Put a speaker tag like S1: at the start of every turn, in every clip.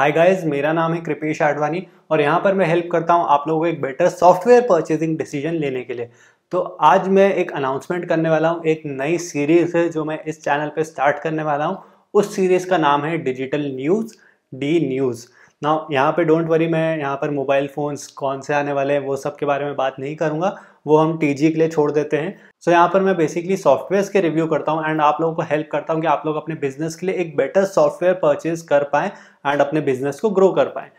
S1: Hi guys मेरा नाम है कृपेश आडवाणी और यहाँ पर मैं हेल्प करता हूँ आप लोगों को एक बेटर सॉफ्टवेयर परचेजिंग डिसीज़न लेने के लिए। तो आज मैं एक अनाउंसमेंट करने वाला हूँ, एक नई सीरीज़ है जो मैं इस चैनल पे स्टार्ट करने वाला हूँ। उस सीरीज़ का नाम है डिजिटल न्यूज़ डी न्यूज़ ना यहाँ पे डोंट वरी मैं यहाँ पर मोबाइल फ़ोन्स कौन से आने वाले हैं, वो सब के बारे में बात नहीं करूँगा। वो हम टीजी के लिए छोड़ देते हैं। सो so, यहाँ पर मैं बेसिकली सॉफ्टवेयर के रिव्यू करता हूँ एंड आप लोगों को हेल्प करता हूँ कि आप लोग अपने बिज़नेस के लिए एक बेटर सॉफ्टवेयर परचेज कर पाएँ एंड अपने बिज़नेस को ग्रो कर पाएँ।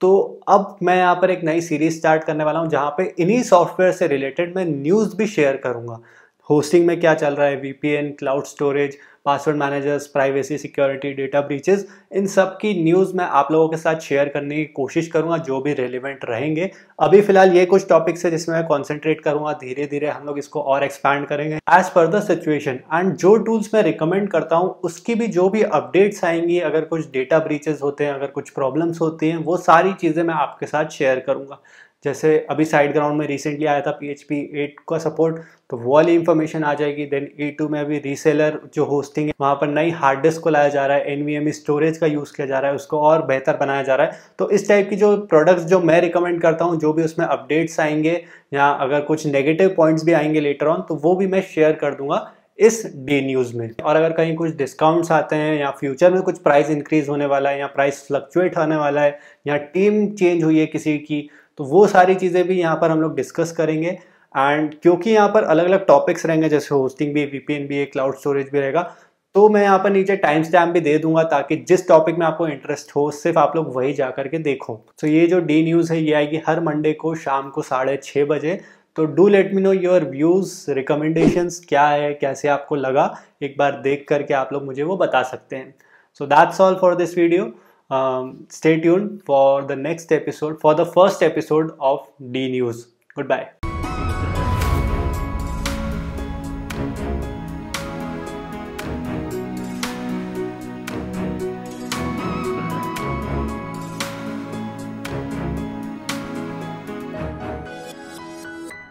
S1: तो अब मैं यहाँ पर एक नई सीरीज़ स्टार्ट करने वाला हूँ जहाँ पे इन्हीं सॉफ्टवेयर से रिलेटेड मैं न्यूज़ भी शेयर करूँगा। होस्टिंग में क्या चल रहा है? VPN cloud storage password managers privacy security data breaches इन सब की न्यूज़ मैं आप लोगों के साथ शेयर करने की कोशिश करूँगा, जो भी रेलिवेंट रहेंगे। अभी फ़िलहाल ये कुछ टॉपिक्स है जिसमें मैं कॉन्सेंट्रेट करूँगा धीरे धीरे हम लोग इसको और एक्सपैंड करेंगे। As per the situation and जो टूल्स मैं रिकमेंड करता हूँ, उसकी भी जो भी अपडेट्स आएँगी, अगर कुछ डेटा ब्रीचेज होते हैं, अगर कुछ प्रॉब्लम्स होती हैं, वो सारी चीज़ें मैं आपके साथ शेयर करूँगा। जैसे अभी साइड ग्राउंड में रिसेंटली आया था पी एच पी एट का सपोर्ट तो वो वाली इन्फॉर्मेशन आ जाएगी। देन ए टू में अभी रीसेलर जो होस्टिंग है, वहाँ पर नई हार्ड डिस्क को लाया जा रहा है एन वी एम स्टोरेज का यूज़ किया जा रहा है, उसको और बेहतर बनाया जा रहा है। तो इस टाइप की जो प्रोडक्ट्स जो मैं रिकमेंड करता हूँ, जो भी उसमें अपडेट्स आएँगे, या अगर कुछ नेगेटिव पॉइंट्स भी आएँगे लेटर ऑन तो वो भी मैं शेयर कर दूँगा। इस डे न्यूज़ में। और अगर कहीं कुछ डिस्काउंट्स आते हैं या फ्यूचर में कुछ प्राइस इंक्रीज होने वाला है या प्राइस फ्लक्चुएट होने वाला है या टीम चेंज हुई है किसी की तो वो सारी चीज़ें भी यहाँ पर हम लोग डिस्कस करेंगे। एंड क्योंकि यहाँ पर अलग अलग टॉपिक्स रहेंगे, जैसे होस्टिंग भी वीपीएन भी है क्लाउड स्टोरेज भी रहेगा तो मैं यहाँ पर नीचे टाइम स्टैम्प भी दे दूँगा ताकि जिस टॉपिक में आपको इंटरेस्ट हो, सिर्फ़ आप लोग वही जा करके देखो। तो so ये जो डी न्यूज़ है, ये आएगी हर मंडे को शाम को साढ़े छः बजे। तो do let me know your views recommendations क्या है, कैसे आपको लगा? एक बार देख करके आप लोग मुझे वो बता सकते हैं। So that's all for this video stay stay for the next episode for the first episode of the news good goodbye.